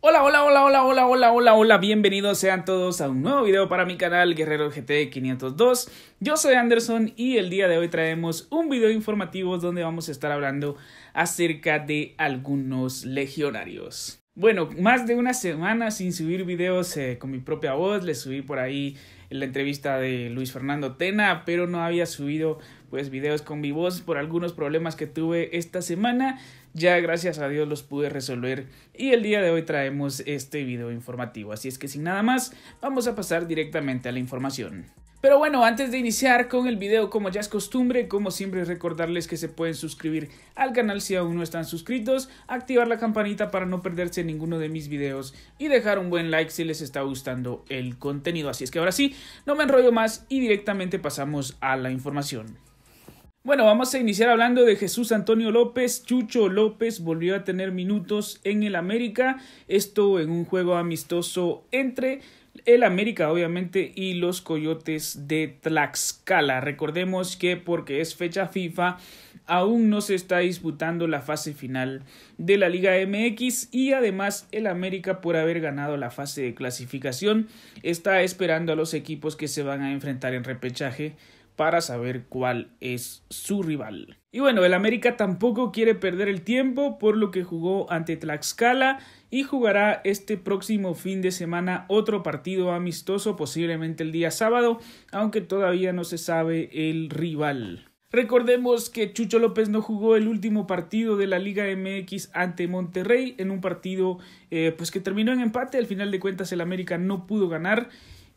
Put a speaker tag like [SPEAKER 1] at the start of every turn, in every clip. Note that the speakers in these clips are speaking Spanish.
[SPEAKER 1] Hola, hola, hola, hola, hola, hola, hola, hola, bienvenidos sean todos a un nuevo video para mi canal Guerrero GT 502. Yo soy Anderson y el día de hoy traemos un video informativo donde vamos a estar hablando acerca de algunos legionarios. Bueno, más de una semana sin subir videos eh, con mi propia voz, les subí por ahí la entrevista de Luis Fernando Tena, pero no había subido pues videos con mi voz por algunos problemas que tuve esta semana. Ya gracias a Dios los pude resolver y el día de hoy traemos este video informativo. Así es que sin nada más, vamos a pasar directamente a la información. Pero bueno, antes de iniciar con el video, como ya es costumbre, como siempre recordarles que se pueden suscribir al canal si aún no están suscritos, activar la campanita para no perderse ninguno de mis videos y dejar un buen like si les está gustando el contenido. Así es que ahora sí, no me enrollo más y directamente pasamos a la información. Bueno, vamos a iniciar hablando de Jesús Antonio López. Chucho López volvió a tener minutos en el América, esto en un juego amistoso entre el América obviamente y los Coyotes de Tlaxcala. Recordemos que porque es fecha FIFA aún no se está disputando la fase final de la Liga MX y además el América por haber ganado la fase de clasificación está esperando a los equipos que se van a enfrentar en repechaje para saber cuál es su rival. Y bueno, el América tampoco quiere perder el tiempo, por lo que jugó ante Tlaxcala y jugará este próximo fin de semana otro partido amistoso, posiblemente el día sábado, aunque todavía no se sabe el rival. Recordemos que Chucho López no jugó el último partido de la Liga MX ante Monterrey en un partido eh, pues que terminó en empate. Al final de cuentas el América no pudo ganar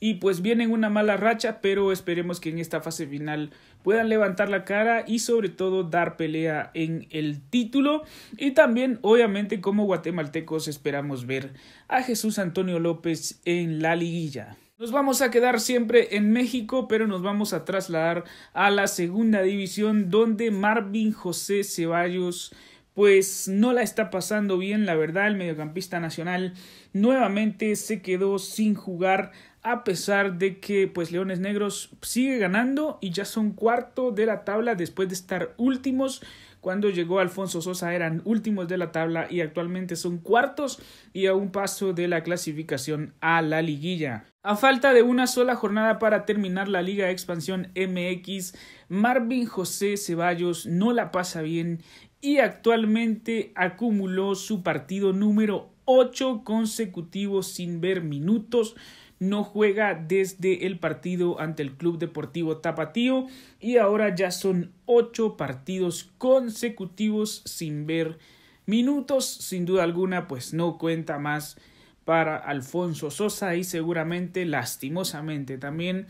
[SPEAKER 1] y pues vienen una mala racha, pero esperemos que en esta fase final puedan levantar la cara y sobre todo dar pelea en el título. Y también, obviamente, como guatemaltecos esperamos ver a Jesús Antonio López en la liguilla. Nos vamos a quedar siempre en México, pero nos vamos a trasladar a la segunda división donde Marvin José Ceballos pues no la está pasando bien, la verdad, el mediocampista nacional nuevamente se quedó sin jugar a pesar de que pues Leones Negros sigue ganando y ya son cuarto de la tabla después de estar últimos cuando llegó Alfonso Sosa eran últimos de la tabla y actualmente son cuartos y a un paso de la clasificación a la liguilla. A falta de una sola jornada para terminar la Liga de Expansión MX, Marvin José Ceballos no la pasa bien y actualmente acumuló su partido número 8 consecutivos sin ver minutos no juega desde el partido ante el Club Deportivo Tapatío y ahora ya son ocho partidos consecutivos sin ver minutos. Sin duda alguna, pues no cuenta más para Alfonso Sosa y seguramente, lastimosamente también,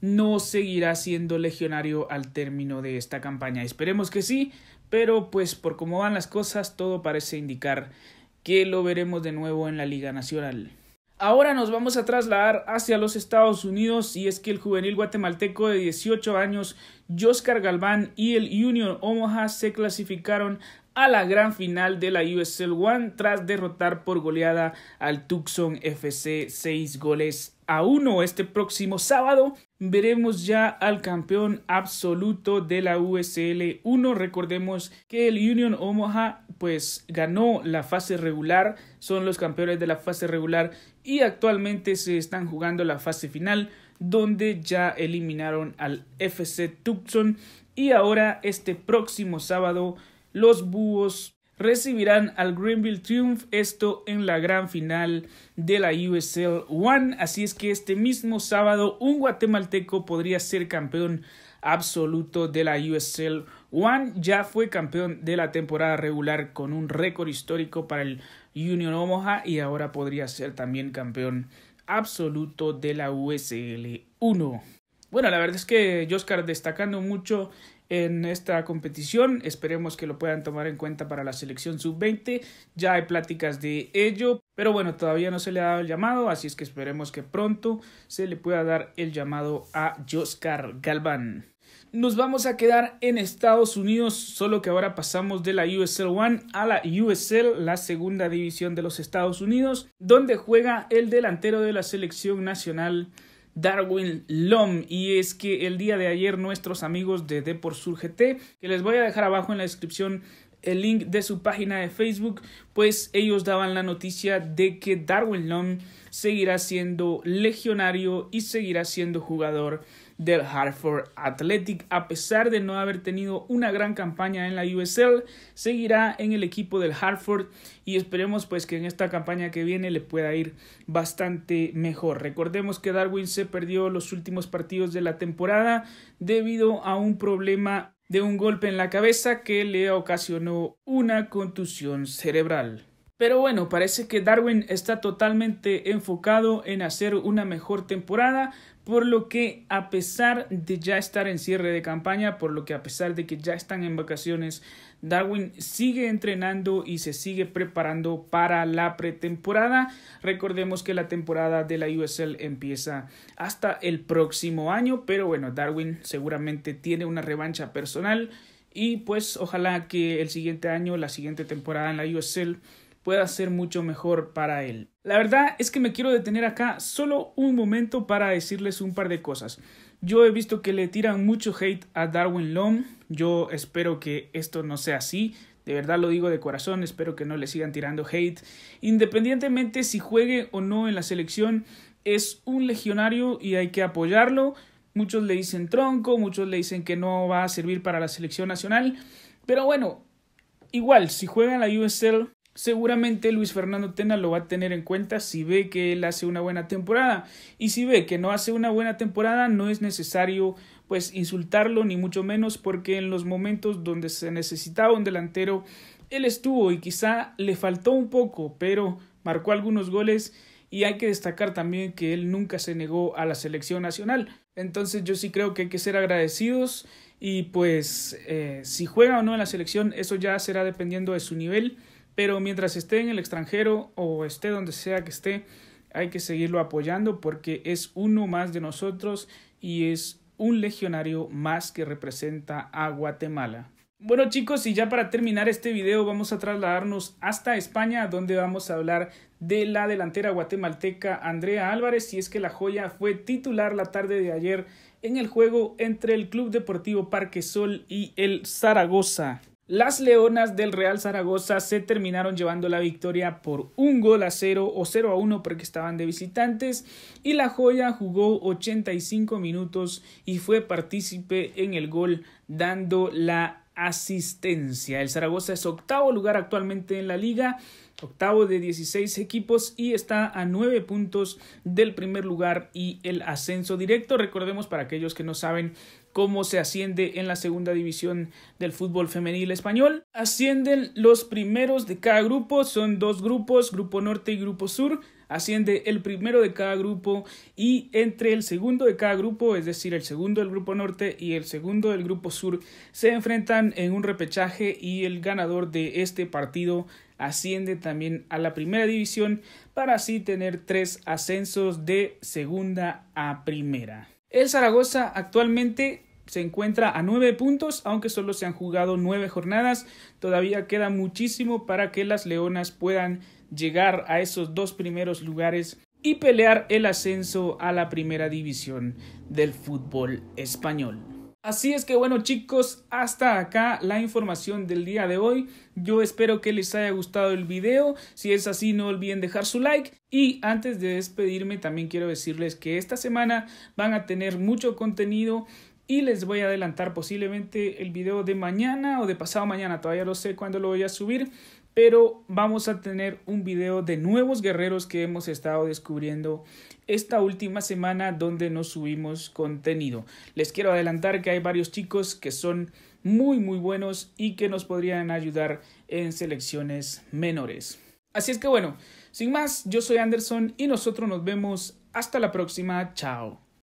[SPEAKER 1] no seguirá siendo legionario al término de esta campaña. Esperemos que sí, pero pues por cómo van las cosas, todo parece indicar que lo veremos de nuevo en la Liga Nacional. Ahora nos vamos a trasladar hacia los Estados Unidos y es que el juvenil guatemalteco de 18 años, Joscar Galván y el Union Omaha se clasificaron a la gran final de la USL One tras derrotar por goleada al Tucson FC 6 goles a 1 este próximo sábado. Veremos ya al campeón absoluto de la USL 1. Recordemos que el Union Omaha pues ganó la fase regular, son los campeones de la fase regular y actualmente se están jugando la fase final donde ya eliminaron al FC Tucson y ahora este próximo sábado los Búhos recibirán al Greenville Triumph, esto en la gran final de la USL One. Así es que este mismo sábado un guatemalteco podría ser campeón absoluto de la USL One. Ya fue campeón de la temporada regular con un récord histórico para el Union Omaha y ahora podría ser también campeón absoluto de la USL 1. Bueno, la verdad es que Oscar destacando mucho en esta competición. Esperemos que lo puedan tomar en cuenta para la selección sub-20. Ya hay pláticas de ello, pero bueno, todavía no se le ha dado el llamado, así es que esperemos que pronto se le pueda dar el llamado a Joscar Galván. Nos vamos a quedar en Estados Unidos, solo que ahora pasamos de la USL One a la USL, la segunda división de los Estados Unidos, donde juega el delantero de la selección nacional Darwin Lom. Y es que el día de ayer nuestros amigos de Depor Sur GT, que les voy a dejar abajo en la descripción el link de su página de Facebook, pues ellos daban la noticia de que Darwin Long seguirá siendo legionario y seguirá siendo jugador del Hartford Athletic. A pesar de no haber tenido una gran campaña en la USL, seguirá en el equipo del Hartford y esperemos pues que en esta campaña que viene le pueda ir bastante mejor. Recordemos que Darwin se perdió los últimos partidos de la temporada debido a un problema de un golpe en la cabeza que le ocasionó una contusión cerebral. Pero bueno, parece que Darwin está totalmente enfocado en hacer una mejor temporada, por lo que a pesar de ya estar en cierre de campaña, por lo que a pesar de que ya están en vacaciones, Darwin sigue entrenando y se sigue preparando para la pretemporada. Recordemos que la temporada de la USL empieza hasta el próximo año, pero bueno, Darwin seguramente tiene una revancha personal y pues ojalá que el siguiente año, la siguiente temporada en la USL pueda ser mucho mejor para él. La verdad es que me quiero detener acá solo un momento para decirles un par de cosas. Yo he visto que le tiran mucho hate a Darwin Long. Yo espero que esto no sea así. De verdad lo digo de corazón, espero que no le sigan tirando hate. Independientemente si juegue o no en la selección, es un legionario y hay que apoyarlo. Muchos le dicen tronco, muchos le dicen que no va a servir para la selección nacional. Pero bueno, igual, si juega en la USL, seguramente Luis Fernando Tena lo va a tener en cuenta si ve que él hace una buena temporada. Y si ve que no hace una buena temporada no es necesario pues insultarlo ni mucho menos porque en los momentos donde se necesitaba un delantero él estuvo y quizá le faltó un poco pero marcó algunos goles y hay que destacar también que él nunca se negó a la selección nacional. Entonces yo sí creo que hay que ser agradecidos y pues eh, si juega o no en la selección eso ya será dependiendo de su nivel pero mientras esté en el extranjero o esté donde sea que esté, hay que seguirlo apoyando porque es uno más de nosotros y es un legionario más que representa a Guatemala. Bueno chicos, y ya para terminar este video vamos a trasladarnos hasta España donde vamos a hablar de la delantera guatemalteca Andrea Álvarez y es que la joya fue titular la tarde de ayer en el juego entre el Club Deportivo Parque Sol y el Zaragoza. Las Leonas del Real Zaragoza se terminaron llevando la victoria por un gol a cero o 0 a 1 porque estaban de visitantes y la Joya jugó 85 minutos y fue partícipe en el gol dando la asistencia. El Zaragoza es octavo lugar actualmente en la liga, octavo de 16 equipos y está a 9 puntos del primer lugar y el ascenso directo. Recordemos para aquellos que no saben cómo se asciende en la segunda división del fútbol femenil español. Ascienden los primeros de cada grupo, son dos grupos, grupo norte y grupo sur. Asciende el primero de cada grupo y entre el segundo de cada grupo, es decir, el segundo del grupo norte y el segundo del grupo sur, se enfrentan en un repechaje y el ganador de este partido asciende también a la primera división para así tener tres ascensos de segunda a primera. El Zaragoza actualmente se encuentra a nueve puntos, aunque solo se han jugado nueve jornadas. Todavía queda muchísimo para que las Leonas puedan llegar a esos dos primeros lugares y pelear el ascenso a la primera división del fútbol español. Así es que bueno chicos, hasta acá la información del día de hoy. Yo espero que les haya gustado el video. Si es así, no olviden dejar su like. Y antes de despedirme, también quiero decirles que esta semana van a tener mucho contenido y les voy a adelantar posiblemente el video de mañana o de pasado mañana. Todavía no sé cuándo lo voy a subir pero vamos a tener un video de nuevos guerreros que hemos estado descubriendo esta última semana donde nos subimos contenido. Les quiero adelantar que hay varios chicos que son muy muy buenos y que nos podrían ayudar en selecciones menores. Así es que bueno, sin más, yo soy Anderson y nosotros nos vemos hasta la próxima. Chao.